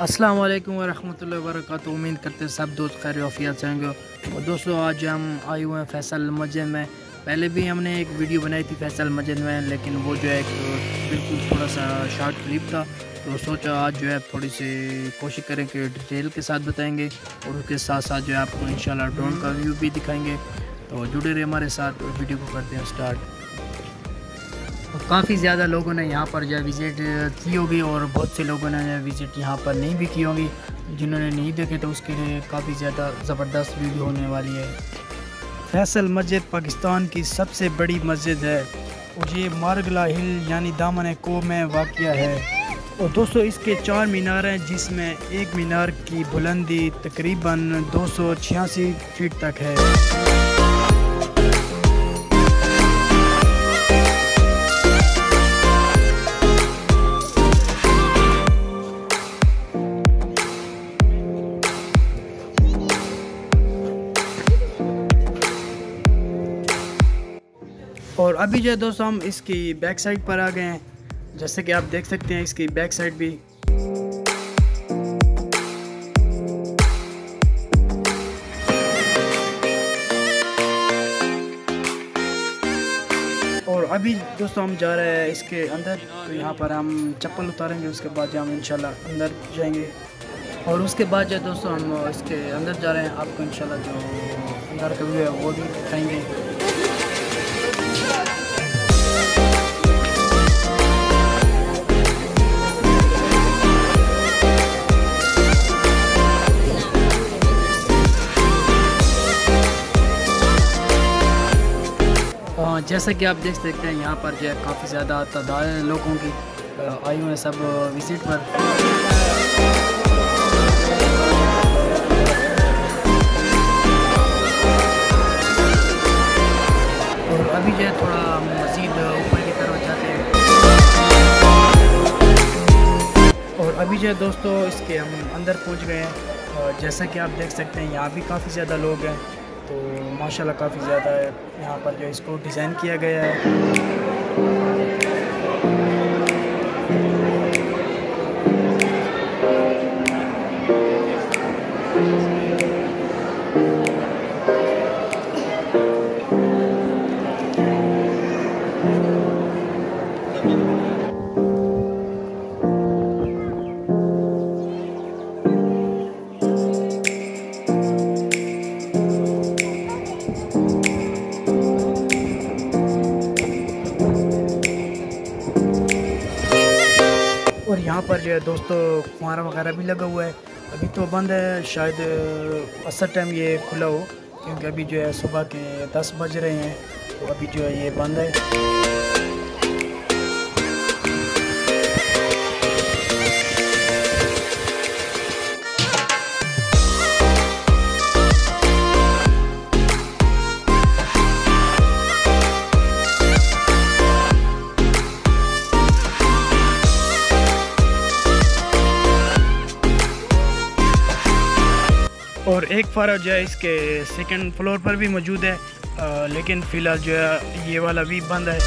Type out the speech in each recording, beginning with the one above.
अस्सलाम वालेकुम वरहमतुल्लाहि वबरकातुहू उम्मीद करते हैं सब दोस्त खैर वफियत से होंगे और दोस्तों आज हम आए हुए हैं फैसल मस्जिद में पहले भी हमने एक वीडियो बनाई थी फैसल मस्जिद में लेकिन वो जो है एक बिल्कुल थोड़ा सा शॉर्ट क्लिप था तो सोचा आज जो है थोड़ी सी कोशिश करें कि डिटेल के साथ बताएँगे और उसके साथ साथ जो है आपको इन ड्रोन का व्यू भी दिखाएँगे तो जुड़े रहे हमारे साथ वीडियो को करते हैं स्टार्ट काफ़ी ज़्यादा लोगों ने यहाँ पर जो है विज़िट की होगी और बहुत से लोगों ने विज़िट यहाँ पर नहीं भी की होगी। जिन्होंने नहीं देखे तो उसके लिए काफ़ी ज़्यादा ज़बरदस्त वीडियो होने वाली है। फैसल मस्जिद पाकिस्तान की सबसे बड़ी मस्जिद है और ये मारगला हिल यानी दामन को में वाक़ है। और दोस्तों, इसके चार मीनार हैं, जिसमें एक मीनार की बुलंदी तकरीबन दो सौ छियासी फीट तक है। और अभी जो है दोस्तों, हम इसकी बैक साइड पर आ गए हैं। जैसे कि आप देख सकते हैं, इसकी बैक साइड भी। और अभी दोस्तों, हम जा रहे हैं इसके अंदर। तो यहाँ पर हम चप्पल उतारेंगे, उसके बाद हम इंशाल्लाह अंदर जाएँगे। और उसके बाद जो दोस्तों, हम इसके अंदर जा रहे हैं। आपको इंशाल्लाह जो अंदर का व्यू है, वो भी दिखाएँगे। जैसा कि आप देख सकते हैं, यहाँ पर जो है काफ़ी ज़्यादा तादाद है लोगों की आई हुए हैं सब विज़िट पर। और अभी जो है थोड़ा मज़ीद ऊपर की तरफ़ जाते हैं। और अभी जो है दोस्तों, इसके हम अंदर पहुँच गए हैं। जैसा कि आप देख सकते हैं, यहाँ भी काफ़ी ज़्यादा लोग हैं। तो माशाल्लाह काफ़ी ज़्यादा है। यहाँ पर जो इसको डिज़ाइन किया गया है। और यहाँ पर जो है। दोस्तों फुहारा वगैरह भी लगा हुआ है। अभी तो बंद है, शायद असर टाइम ये खुला हो, क्योंकि अभी जो है सुबह के दस बज रहे हैं तो अभी जो है ये बंद है। और एक फारा जो है इसके सेकंड फ्लोर पर भी मौजूद है आ, लेकिन फ़िलहाल जो है ये वाला भी बंद है।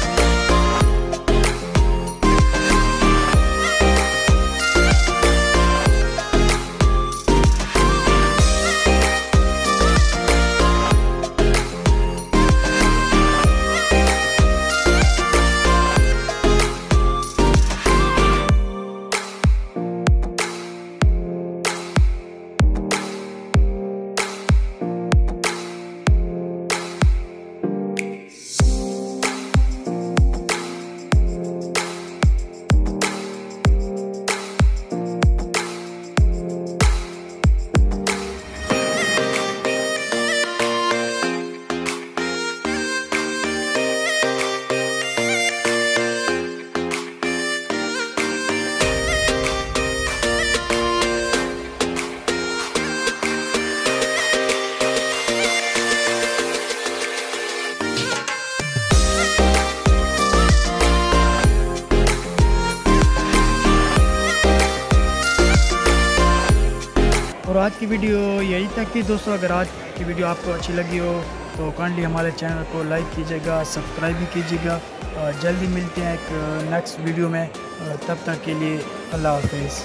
आज की वीडियो यही तक थी। दोस्तों, अगर आज की वीडियो आपको अच्छी लगी हो तो काइंडली हमारे चैनल को लाइक कीजिएगा सब्सक्राइब भी कीजिएगा जल्दी मिलते हैं एक नेक्स्ट वीडियो में। तब तक के लिए अल्लाह हाफिज़।